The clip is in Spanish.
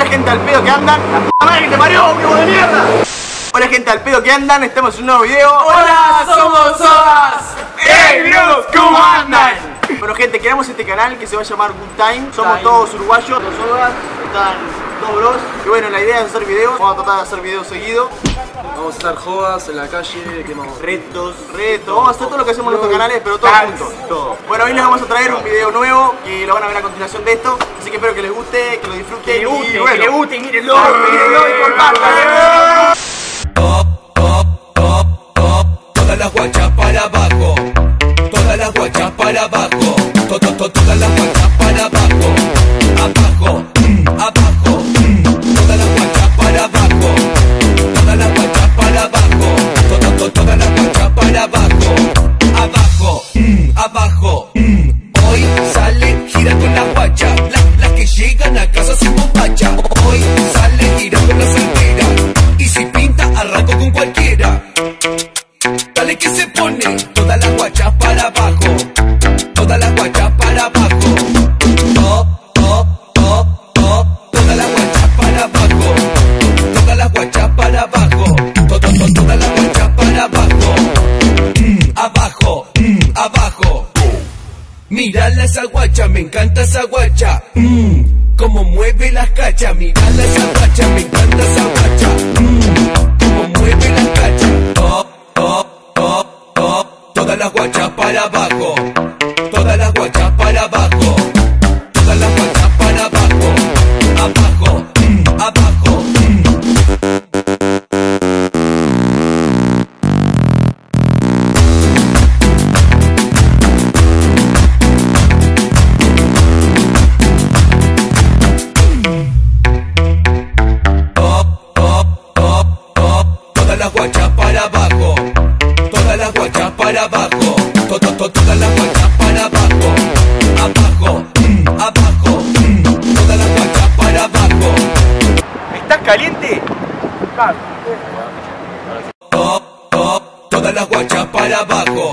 Hola gente al pedo que andan. La puta madre que te parió, vivo de mierda. Hola gente al pedo que andan, estamos en un nuevo video. Hola, somos Sodas. ¡Hey bros! ¿Cómo andan? Bueno gente, creamos este canal que se va a llamar Good Time. Somos Time. todos uruguayos, los sodas, están dos bros. Y bueno, la idea es hacer videos. Vamos a tratar de hacer videos seguidos. Vamos a estar jodas en la calle, ¿qué más? Retos, retos. Vamos a hacer todo lo que hacemos en nuestros canales, pero todos juntos. Todo. Bueno, hoy les vamos a traer un video nuevo que lo van a ver a continuación de esto. Así que espero que les guste, que lo disfruten. Que guste, y bueno. que le guste, y mírenlo. Mírenlo y compartan. Llegan a casa sin bombacha. Hoy sale gira con la soltera, y si pinta arranco con cualquiera. Dale que se pone todas las guachas para abajo, todas las guachas para abajo. Top, top, top, top, todas las guachas para abajo, todas las guachas para abajo, to- to- to- todas las guachas para abajo. Mm, abajo, mm, abajo. Mírala esa guacha, me encanta esa guacha. Mm, como mueve las cachas, mírala esa guacha, me encanta esa guacha. Mm, como mueve las cachas. Top, top, top, top. Todas las guachas para abajo. Para abajo. Todas las guachas para abajo. To- to- to- Todas las guachas para abajo. Abajo, mm, abajo. mm. Todas las guachas para abajo. ¿Estás caliente? Top, top. Todas las guachas para abajo.